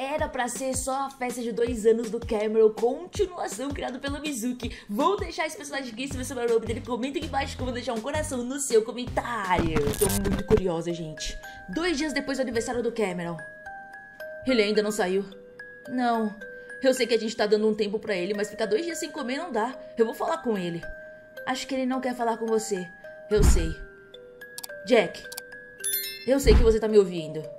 Era pra ser só a festa de dois anos do Cameron, continuação criada pela Mizuki. Vou deixar esse personagem aqui, se você souber o nome dele, comenta aqui embaixo que eu vou deixar um coração no seu comentário. Tô muito curiosa, gente. Dois dias depois do aniversário do Cameron. Ele ainda não saiu? Não. Eu sei que a gente tá dando um tempo pra ele, mas ficar dois dias sem comer não dá. Eu vou falar com ele. Acho que ele não quer falar com você. Eu sei. Jack, eu sei que você tá me ouvindo.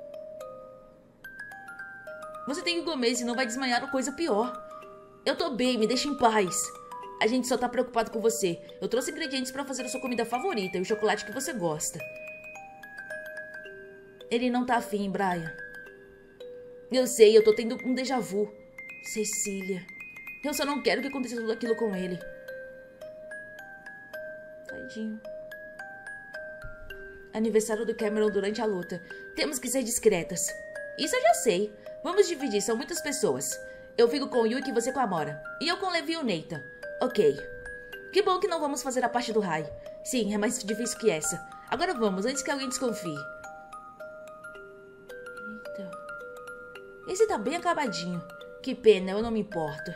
Você tem que comer, senão vai desmaiar ou coisa pior. Eu tô bem, me deixa em paz. A gente só tá preocupado com você. Eu trouxe ingredientes para fazer a sua comida favorita e o chocolate que você gosta. Ele não tá afim, Brian. Eu sei, eu tô tendo um déjà vu. Cecília. Eu só não quero que aconteça tudo aquilo com ele. Tadinho. Aniversário do Cameron durante a luta. Temos que ser discretas. Isso eu já sei. Vamos dividir, são muitas pessoas. Eu fico com o Yuki e você com a Mora. E eu com o Levi e o Neita. Ok. Que bom que não vamos fazer a parte do Rai. Sim, é mais difícil que essa. Agora vamos, antes que alguém desconfie. Eita. Esse tá bem acabadinho. Que pena, eu não me importo.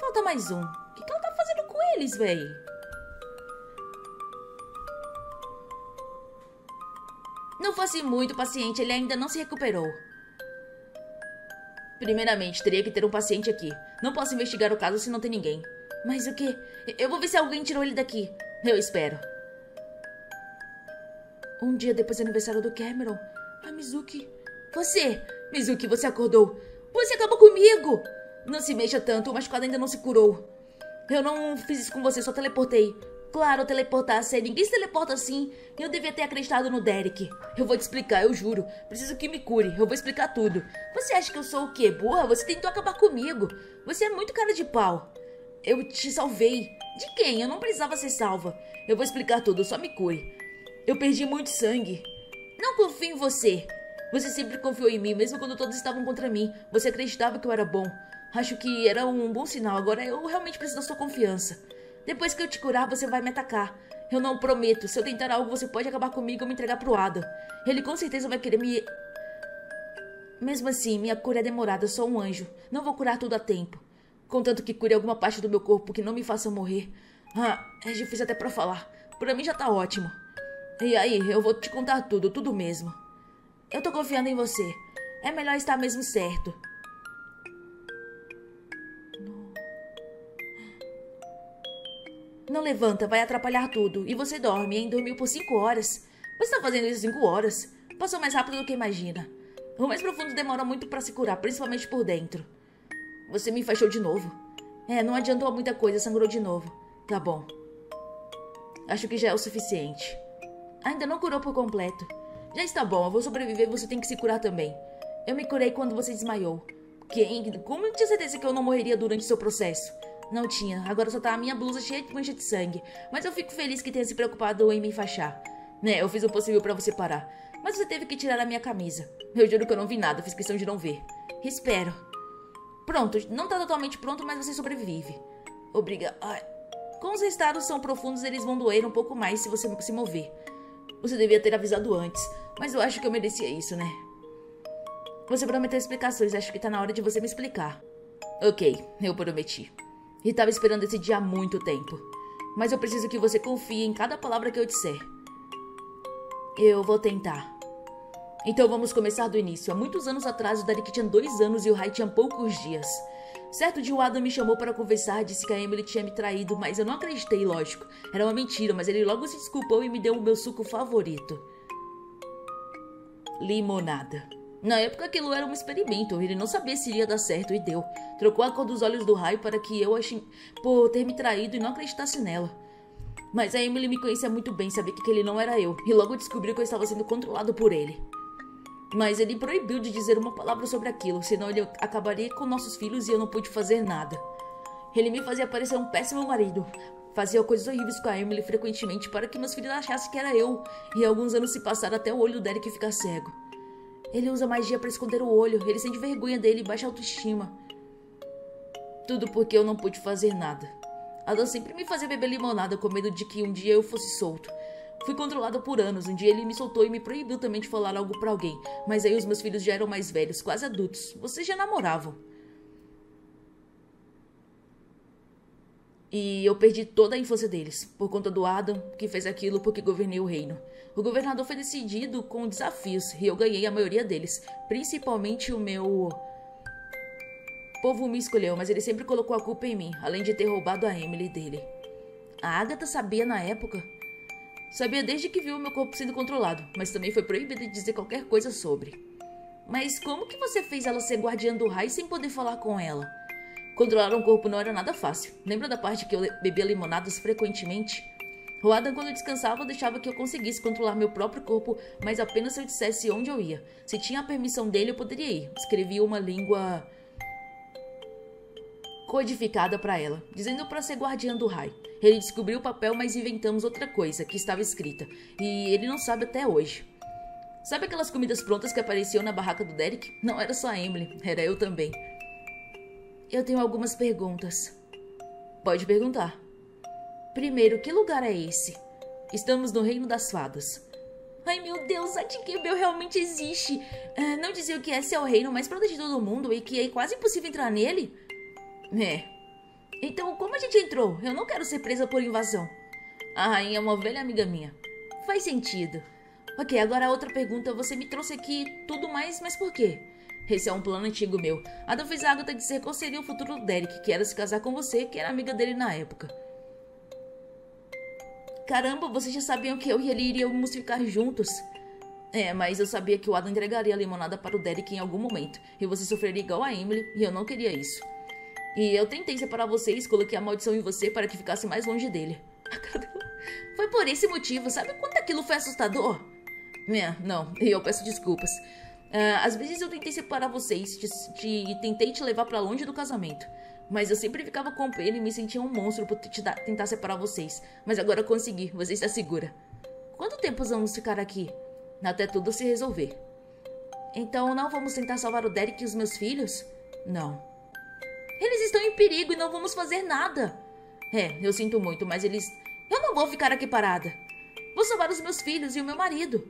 Falta mais um. O que, que ela tá fazendo com eles, véi? Fosse muito paciente, ele ainda não se recuperou. Primeiramente, teria que ter um paciente aqui. Não posso investigar o caso se não tem ninguém. Mas o que? Eu vou ver se alguém tirou ele daqui. Eu espero. Um dia depois do aniversário do Cameron, a Mizuki. Você! Mizuki, você acordou! Você acabou comigo! Não se mexa tanto, o machucado ainda não se curou. Eu não fiz isso com você, só teleportei. Claro, teleportar sei. Ninguém se teleporta assim. Eu devia ter acreditado no Derek. Eu vou te explicar, eu juro. Preciso que me cure. Eu vou explicar tudo. Você acha que eu sou o quê? Burra? Você tentou acabar comigo. Você é muito cara de pau. Eu te salvei. De quem? Eu não precisava ser salva. Eu vou explicar tudo, só me cure. Eu perdi muito sangue. Não confio em você. Você sempre confiou em mim, mesmo quando todos estavam contra mim. Você acreditava que eu era bom. Acho que era um bom sinal. Agora eu realmente preciso da sua confiança. Depois que eu te curar, você vai me atacar. Eu não prometo. Se eu tentar algo, você pode acabar comigo ou me entregar pro Adam. Ele com certeza vai querer me. Mesmo assim, minha cura é demorada, sou um anjo. Não vou curar tudo a tempo. Contanto que cure alguma parte do meu corpo que não me faça morrer. Ah, é difícil até pra falar. Pra mim já tá ótimo. E aí, eu vou te contar tudo, tudo mesmo. Eu tô confiando em você. É melhor estar mesmo certo. Não levanta, vai atrapalhar tudo. E você dorme, hein? Dormiu por cinco horas. Você tá fazendo isso cinco horas? Passou mais rápido do que imagina. O mais profundo demora muito para se curar, principalmente por dentro. Você me enfaixou de novo. É, não adiantou muita coisa, sangrou de novo. Tá bom. Acho que já é o suficiente. Ainda não curou por completo. Já está bom, eu vou sobreviver e você tem que se curar também. Eu me curei quando você desmaiou. Quem? Como eu tinha certeza que eu não morreria durante seu processo? Não tinha. Agora só tá a minha blusa cheia de mancha de sangue. Mas eu fico feliz que tenha se preocupado em me enfaixar. Né, eu fiz o possível para você parar. Mas você teve que tirar a minha camisa. Eu juro que eu não vi nada, fiz questão de não ver. Espero. Pronto, não tá totalmente pronto, mas você sobrevive. Obrigada. Com os estados são profundos, eles vão doer um pouco mais se você se mover. Você devia ter avisado antes, mas eu acho que eu merecia isso, né? Você prometeu explicações, acho que tá na hora de você me explicar. Ok, eu prometi. E estava esperando esse dia há muito tempo. Mas eu preciso que você confie em cada palavra que eu disser. Eu vou tentar. Então vamos começar do início. Há muitos anos atrás, o Derek tinha dois anos e o Rai tinha poucos dias. Certo dia o Adam me chamou para conversar, disse que a Emily tinha me traído, mas eu não acreditei, lógico. Era uma mentira, mas ele logo se desculpou e me deu o meu suco favorito. Limonada. Na época aquilo era um experimento, ele não sabia se iria dar certo e deu. Trocou a cor dos olhos do raio para que eu achei por ter me traído e não acreditasse nela. Mas a Emily me conhecia muito bem, sabia que ele não era eu, e logo descobriu que eu estava sendo controlado por ele. Mas ele proibiu de dizer uma palavra sobre aquilo, senão ele acabaria com nossos filhos e eu não pude fazer nada. Ele me fazia parecer um péssimo marido. Fazia coisas horríveis com a Emily frequentemente para que meus filhos achassem que era eu, e alguns anos se passaram até o olho do Derek ficar cego. Ele usa magia para esconder o olho. Ele sente vergonha dele e baixa autoestima. Tudo porque eu não pude fazer nada. Adam sempre me fazia beber limonada com medo de que um dia eu fosse solto. Fui controlada por anos. Um dia ele me soltou e me proibiu também de falar algo para alguém. Mas aí os meus filhos já eram mais velhos, quase adultos. Vocês já namoravam. E eu perdi toda a infância deles, por conta do Adam, que fez aquilo porque governei o reino. O governador foi decidido com desafios e eu ganhei a maioria deles, principalmente o meu. O povo me escolheu, mas ele sempre colocou a culpa em mim, além de ter roubado a Emily dele. A Agatha sabia na época. Sabia desde que viu meu corpo sendo controlado, mas também foi proibida de dizer qualquer coisa sobre. Mas como que você fez ela ser guardiã do raio sem poder falar com ela? Controlar um corpo não era nada fácil. Lembra da parte que eu bebia limonadas frequentemente? O Adam, quando descansava, deixava que eu conseguisse controlar meu próprio corpo, mas apenas se eu dissesse onde eu ia. Se tinha a permissão dele, eu poderia ir. Escrevia uma língua codificada para ela, dizendo para ser guardiã do raio. Ele descobriu o papel, mas inventamos outra coisa que estava escrita, e ele não sabe até hoje. Sabe aquelas comidas prontas que apareciam na barraca do Derek? Não era só a Emily, era eu também. Eu tenho algumas perguntas. Pode perguntar. Primeiro, que lugar é esse? Estamos no Reino das Fadas. Ai meu Deus, a Tinkerbell realmente existe. É, não diziam que esse é o reino mais protegido do mundo e que é quase impossível entrar nele? É. Então, como a gente entrou? Eu não quero ser presa por invasão. A rainha é uma velha amiga minha. Faz sentido. Ok, agora outra pergunta. Você me trouxe aqui tudo mais, mas por quê? Esse é um plano antigo meu. Adam fez a Agatha dizer qual seria o futuro do Derek, que era se casar com você, que era amiga dele na época. Caramba, vocês já sabiam que eu e ele iríamos ficar juntos. É, mas eu sabia que o Adam entregaria a limonada para o Derek em algum momento. E você sofreria igual a Emily, e eu não queria isso. E eu tentei separar vocês, coloquei a maldição em você para que ficasse mais longe dele. Foi por esse motivo, sabe quanto aquilo foi assustador? É, não, eu peço desculpas. Uh, às vezes eu tentei separar vocês e tentei te levar para longe do casamento. Mas eu sempre ficava com ele e me sentia um monstro por te tentar separar vocês. Mas agora eu consegui, você está segura. Quanto tempo vamos ficar aqui? Até tudo se resolver. Então não vamos tentar salvar o Derek e os meus filhos? Não. Eles estão em perigo e não vamos fazer nada. É, eu sinto muito, mas eles. Eu não vou ficar aqui parada. Vou salvar os meus filhos e o meu marido.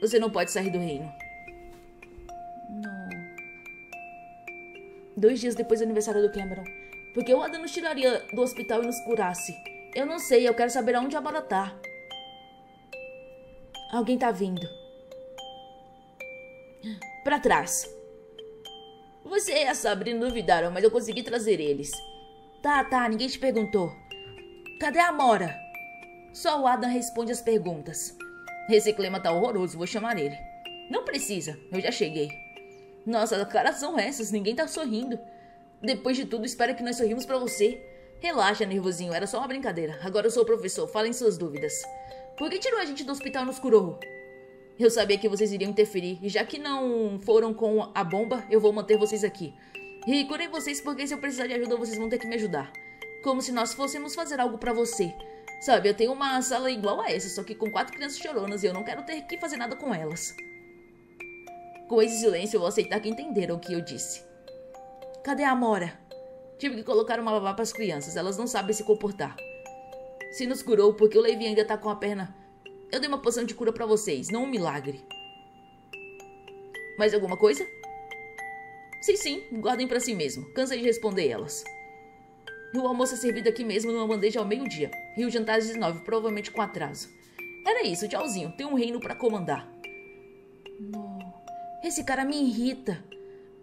Você não pode sair do reino. Dois dias depois do aniversário do Cameron. Porque o Adam nos tiraria do hospital e nos curasse. Eu não sei, eu quero saber aonde a Bora tá. Alguém tá vindo. Pra trás. Você e a Sabrina duvidaram, mas eu consegui trazer eles. Tá, tá, ninguém te perguntou. Cadê a Mora? Só o Adam responde as perguntas. Esse clima tá horroroso, vou chamar ele. Não precisa, eu já cheguei. Nossa, caras são essas, ninguém tá sorrindo. Depois de tudo, espera que nós sorrimos para você. Relaxa, nervosinho, era só uma brincadeira. Agora eu sou o professor, falem suas dúvidas. Por que tirou a gente do hospital nos curou? Eu sabia que vocês iriam interferir, e já que não foram com a bomba, eu vou manter vocês aqui. E curei vocês porque se eu precisar de ajuda, vocês vão ter que me ajudar. Como se nós fôssemos fazer algo para você. Sabe, eu tenho uma sala igual a essa, só que com quatro crianças choronas e eu não quero ter que fazer nada com elas. Com esse silêncio, eu vou aceitar que entenderam o que eu disse. Cadê a Amora? Tive que colocar uma babá para as crianças, elas não sabem se comportar. Se nos curou porque o Levi ainda tá com a perna. Eu dei uma poção de cura para vocês, não um milagre. Mais alguma coisa? Sim, sim, guardem para si mesmo. Cansei de responder elas. O almoço é servido aqui mesmo numa bandeja ao meio-dia. E o jantar às 19, provavelmente com atraso. Era isso, tchauzinho. Tem um reino para comandar. Não. Esse cara me irrita.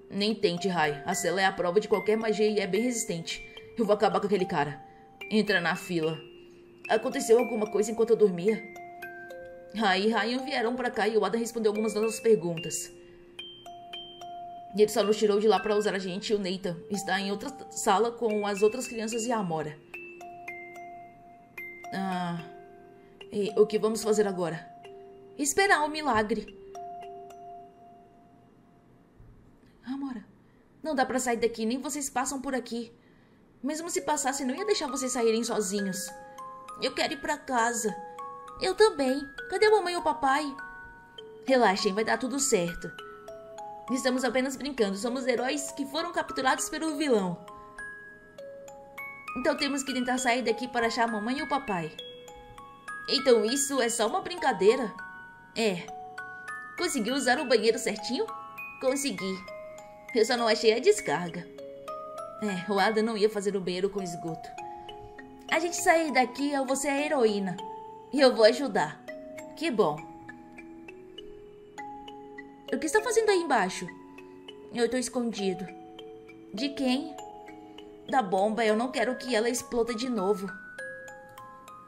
Nem tente, Rai. A cela é a prova de qualquer magia e é bem resistente. Eu vou acabar com aquele cara. Entra na fila. Aconteceu alguma coisa enquanto eu dormia? Rai e Ryan vieram para cá e o Adam respondeu algumas das nossas perguntas. E ele só nos tirou de lá para usar a gente e o Neita está em outra sala com as outras crianças e a Amora. Ah. E o que vamos fazer agora? Esperar o um milagre. Amora, não dá para sair daqui, nem vocês passam por aqui. Mesmo se passasse, não ia deixar vocês saírem sozinhos. Eu quero ir para casa. Eu também. Cadê a mamãe e o papai? Relaxem, vai dar tudo certo. Estamos apenas brincando, somos heróis que foram capturados pelo vilão. Então temos que tentar sair daqui para achar a mamãe e o papai. Então isso é só uma brincadeira? É. Conseguiu usar o banheiro certinho? Consegui. Eu só não achei a descarga. É, o Ada não ia fazer o banheiro com esgoto. A gente sair daqui, eu vou ser a heroína. E eu vou ajudar. Que bom. O que está fazendo aí embaixo? Eu estou escondido. De quem? Da bomba. Eu não quero que ela exploda de novo.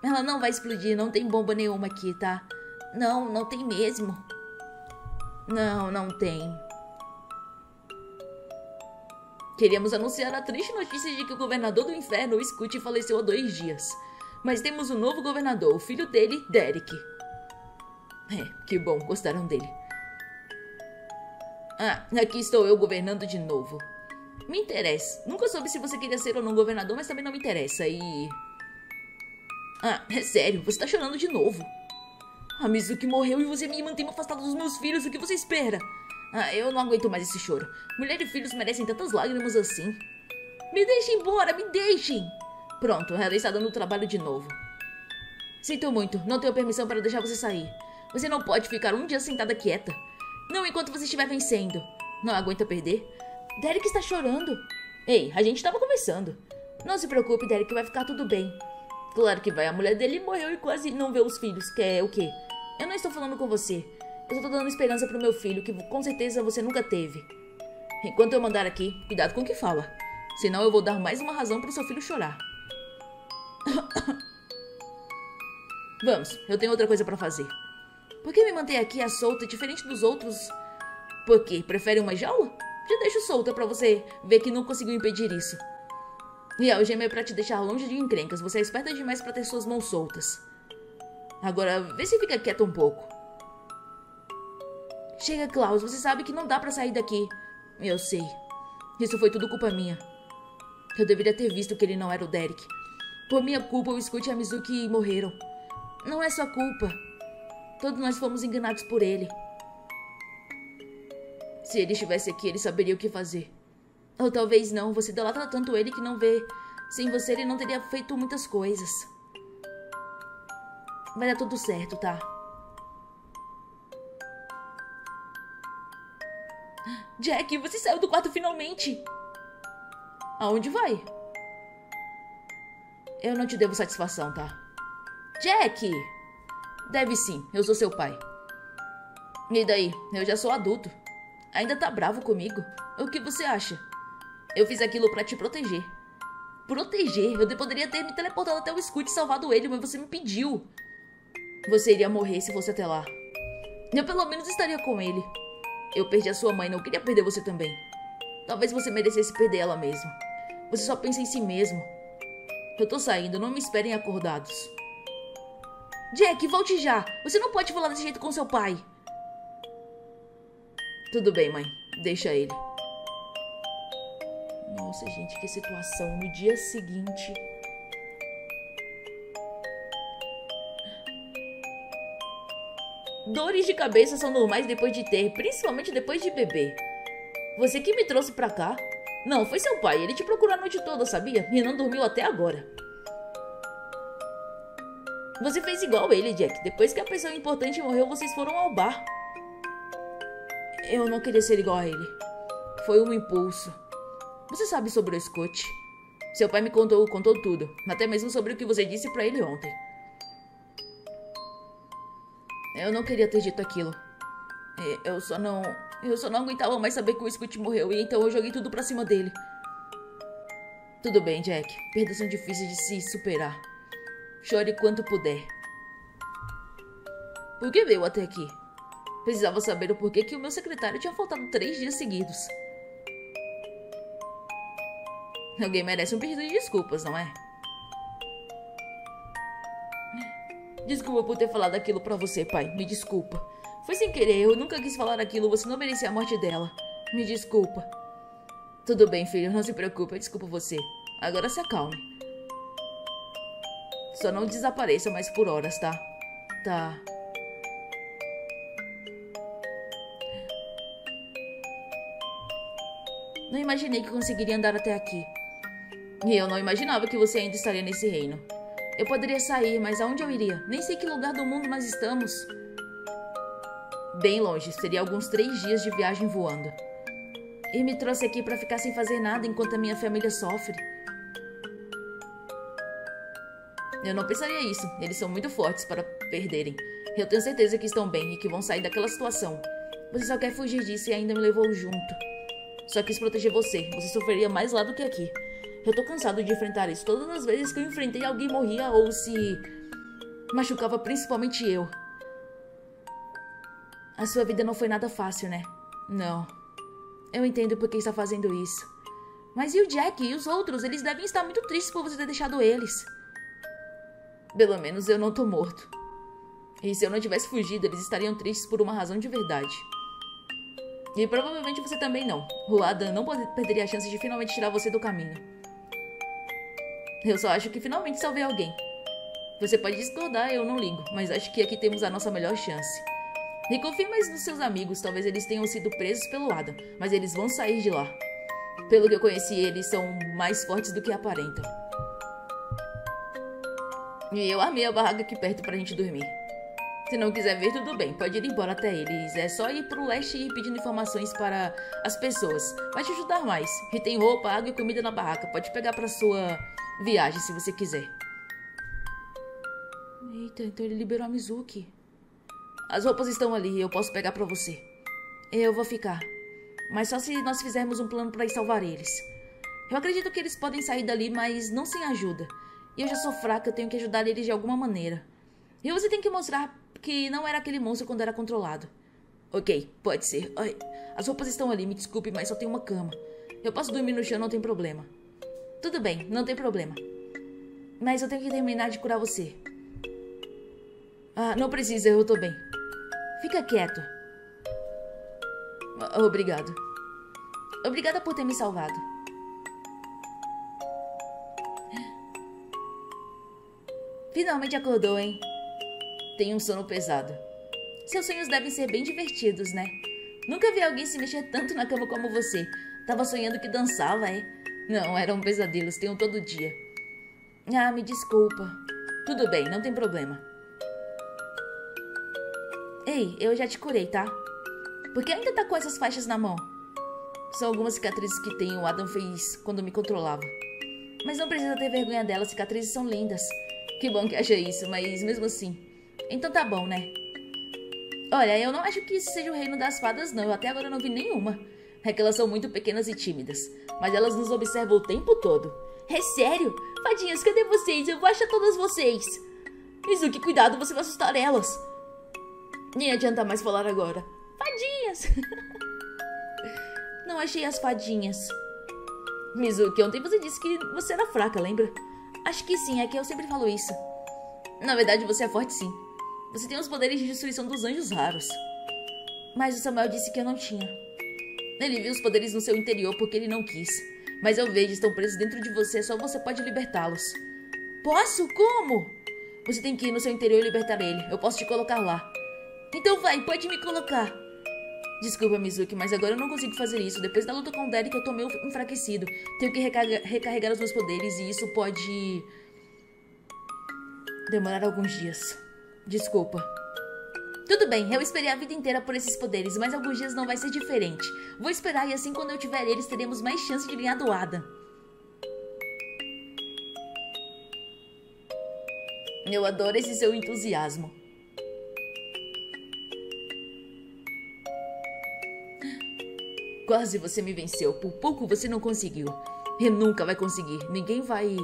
Ela não vai explodir, não tem bomba nenhuma aqui, tá? Não, não tem mesmo. Não, não tem. Queríamos anunciar a triste notícia de que o governador do inferno, Scoot, faleceu há dois dias. Mas temos um novo governador, o filho dele, Derek. É, que bom, gostaram dele. Ah, aqui estou eu governando de novo. Me interessa. Nunca soube se você queria ser ou não governador, mas também não me interessa. E. Ah, é sério, você tá chorando de novo. A Mizuki morreu e você me mantém afastado dos meus filhos, o que você espera? Ah, eu não aguento mais esse choro. Mulher e filhos merecem tantas lágrimas assim. Me deixem embora, me deixem! Pronto, ela está dando trabalho de novo. Sinto muito, não tenho permissão para deixar você sair. Você não pode ficar um dia sentada quieta. Não enquanto você estiver vencendo. Não aguenta perder? Derek está chorando. Ei, a gente estava conversando. Não se preocupe, Derek, vai ficar tudo bem. Claro que vai. A mulher dele morreu e quase não vê os filhos. Que é o quê? Eu não estou falando com você. Eu só tô dando esperança pro meu filho, que com certeza você nunca teve. Enquanto eu mandar aqui, cuidado com o que fala. Senão eu vou dar mais uma razão pro seu filho chorar. Vamos, eu tenho outra coisa para fazer. Por que me manter aqui à solta, diferente dos outros? Por quê? Prefere uma jaula? Já deixo solta para você ver que não conseguiu impedir isso. E a algema é pra te deixar longe de encrencas. Você é esperta demais para ter suas mãos soltas. Agora, vê se fica quieto um pouco. Chega, Klaus, você sabe que não dá para sair daqui. Eu sei. Isso foi tudo culpa minha. Eu deveria ter visto que ele não era o Derek. Por minha culpa, o Scoot e a Mizuki morreram. Não é sua culpa. Todos nós fomos enganados por ele. Se ele estivesse aqui, ele saberia o que fazer. Ou talvez não, você delata tanto ele que não vê. Sem você, ele não teria feito muitas coisas. Vai dar tudo certo, tá? Jack, você saiu do quarto finalmente! Aonde vai? Eu não te devo satisfação, tá? Jack! Deve sim, eu sou seu pai. E daí? Eu já sou adulto. Ainda tá bravo comigo? O que você acha? Eu fiz aquilo para te proteger. Proteger? Eu poderia ter me teleportado até o Scoot e salvado ele, mas você me pediu. Você iria morrer se fosse até lá. Eu pelo menos estaria com ele. Eu perdi a sua mãe, não queria perder você também. Talvez você merecesse perder ela mesmo. Você só pensa em si mesmo. Eu tô saindo, não me esperem acordados. Jack, volte já! Você não pode falar desse jeito com seu pai. Tudo bem, mãe. Deixa ele. Nossa, gente, que situação. No dia seguinte. Dores de cabeça são normais depois de ter, principalmente depois de beber. Você que me trouxe pra cá? Não, foi seu pai. Ele te procurou a noite toda, sabia? E não dormiu até agora. Você fez igual ele, Jack. Depois que a pessoa importante morreu, vocês foram ao bar. Eu não queria ser igual a ele. Foi um impulso. Você sabe sobre o Scott? Seu pai me contou, contou tudo, até mesmo sobre o que você disse para ele ontem. Eu não queria ter dito aquilo. Eu só não. Eu só não aguentava mais saber que o Scoot morreu e então eu joguei tudo pra cima dele. Tudo bem, Jack. Perdas são difíceis de se superar. Chore quanto puder. Por que veio até aqui? Precisava saber o porquê que o meu secretário tinha faltado três dias seguidos. Alguém merece um pedido de desculpas, não é? Desculpa por ter falado aquilo para você, pai. Me desculpa. Foi sem querer, eu nunca quis falar aquilo, você não merecia a morte dela. Me desculpa. Tudo bem, filho, não se preocupe, eu desculpo você. Agora se acalme. Só não desapareça mais por horas, tá? Tá. Não imaginei que conseguiria andar até aqui. E eu não imaginava que você ainda estaria nesse reino. Eu poderia sair, mas aonde eu iria? Nem sei que lugar do mundo nós estamos. Bem longe, seria alguns três dias de viagem voando. E me trouxe aqui para ficar sem fazer nada enquanto a minha família sofre. Eu não pensaria isso. Eles são muito fortes para perderem. Eu tenho certeza que estão bem e que vão sair daquela situação. Você só quer fugir disso e ainda me levou junto. Só quis proteger você. Você sofreria mais lá do que aqui. Eu tô cansado de enfrentar isso. Todas as vezes que eu enfrentei, alguém morria ou se machucava, principalmente eu. A sua vida não foi nada fácil, né? Não. Eu entendo por que está fazendo isso. Mas e o Jack e os outros? Eles devem estar muito tristes por você ter deixado eles. Pelo menos eu não tô morto. E se eu não tivesse fugido, eles estariam tristes por uma razão de verdade. E provavelmente você também não. O Adam não perderia a chance de finalmente tirar você do caminho. Eu só acho que finalmente salvei alguém. Você pode discordar, eu não ligo, mas acho que aqui temos a nossa melhor chance. E confie mais nos seus amigos, talvez eles tenham sido presos pelo Adam, mas eles vão sair de lá. Pelo que eu conheci, eles são mais fortes do que aparentam. E eu amei a barraca aqui perto pra gente dormir. Se não quiser ver, tudo bem, pode ir embora até eles. É só ir pro leste e ir pedindo informações para as pessoas. Vai te ajudar mais. E tem roupa, água e comida na barraca. Pode pegar pra sua viagem se você quiser. Eita, então ele liberou a Mizuki. As roupas estão ali, eu posso pegar pra você. Eu vou ficar. Mas só se nós fizermos um plano para salvar eles. Eu acredito que eles podem sair dali, mas não sem ajuda. E eu já sou fraca, eu tenho que ajudar eles de alguma maneira. E você tem que mostrar que não era aquele monstro quando era controlado. Ok, pode ser. Ai, as roupas estão ali, me desculpe, mas só tem uma cama. Eu posso dormir no chão, não tem problema. Tudo bem, não tem problema. Mas eu tenho que terminar de curar você. Ah, não precisa, eu tô bem. Fica quieto. Ah, obrigado. Obrigada por ter me salvado. Finalmente acordou, hein? Tem um sono pesado. Seus sonhos devem ser bem divertidos, né? Nunca vi alguém se mexer tanto na cama como você. Tava sonhando que dançava, é? Não, eram pesadelos, tenho todo dia. Ah, me desculpa. Tudo bem, não tem problema. Ei, eu já te curei, tá? Por que ainda tá com essas faixas na mão? São algumas cicatrizes que o Adam fez quando me controlava. Mas não precisa ter vergonha delas, cicatrizes são lindas. Que bom que acha isso, mas mesmo assim. Então tá bom, né? Olha, eu não acho que isso seja o reino das fadas, não. Eu até agora não vi nenhuma. É que elas são muito pequenas e tímidas. Mas elas nos observam o tempo todo. É sério? Fadinhas, cadê vocês? Eu vou achar todas vocês. Mizuki, cuidado, você vai assustar elas. Nem adianta mais falar agora. Fadinhas! não achei as fadinhas. Mizuki, ontem você disse que você era fraca, lembra? Acho que sim, é que eu sempre falo isso. Na verdade, você é forte sim. Você tem os poderes de destruição dos anjos raros. Mas o Samuel disse que eu não tinha. Ele viu os poderes no seu interior porque ele não quis. Mas eu vejo, estão presos dentro de você, só você pode libertá-los. Posso? Como? Você tem que ir no seu interior e libertar ele. Eu posso te colocar lá. Então vai, pode me colocar. Desculpa, Mizuki, mas agora eu não consigo fazer isso. Depois da luta com o Derek, eu tô meio enfraquecido. Tenho que recarregar, recarregar os meus poderes e isso pode... Demorar alguns dias. Desculpa. Tudo bem, eu esperei a vida inteira por esses poderes, mas alguns dias não vai ser diferente. Vou esperar e assim quando eu tiver eles, teremos mais chance de ganhar do Adam. Eu adoro esse seu entusiasmo. Quase você me venceu. Por pouco você não conseguiu. E nunca vai conseguir. Ninguém vai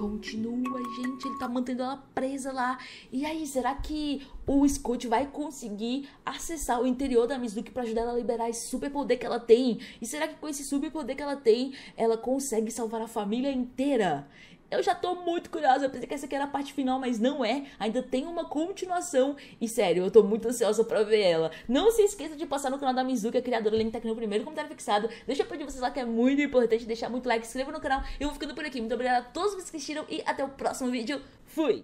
Continua, gente. Ele tá mantendo ela presa lá. E aí, será que o Scott vai conseguir acessar o interior da Mizuki para ajudar ela a liberar esse superpoder que ela tem? E será que com esse superpoder que ela tem, ela consegue salvar a família inteira? Eu já tô muito curiosa. Eu pensei que essa aqui era a parte final, mas não é. Ainda tem uma continuação. E sério, eu tô muito ansiosa pra ver ela. Não se esqueça de passar no canal da Mizuki, a criadora. O link tá aqui no primeiro comentário fixado. Deixa pra vocês lá que é muito importante deixar muito like, se inscreva no canal. Eu vou ficando por aqui. Muito obrigada a todos que assistiram e até o próximo vídeo. Fui!